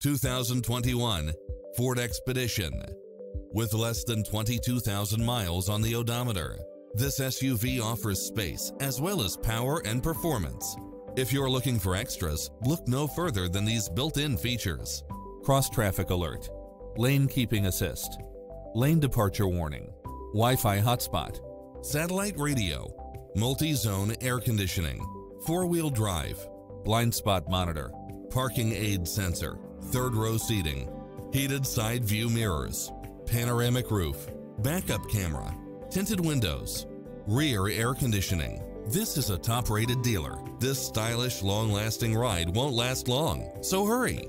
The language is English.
2021 Ford Expedition. With less than 22,000 miles on the odometer, this SUV offers space as well as power and performance. If you're looking for extras, look no further than these built-in features. Cross traffic alert, lane keeping assist, lane departure warning, Wi-Fi hotspot, satellite radio, multi-zone air conditioning, four-wheel drive, blind spot monitor, parking aid sensor, third row seating, heated side view mirrors, panoramic roof, backup camera, tinted windows, rear air conditioning. This is a top rated dealer. This stylish, long lasting ride won't last long, so hurry.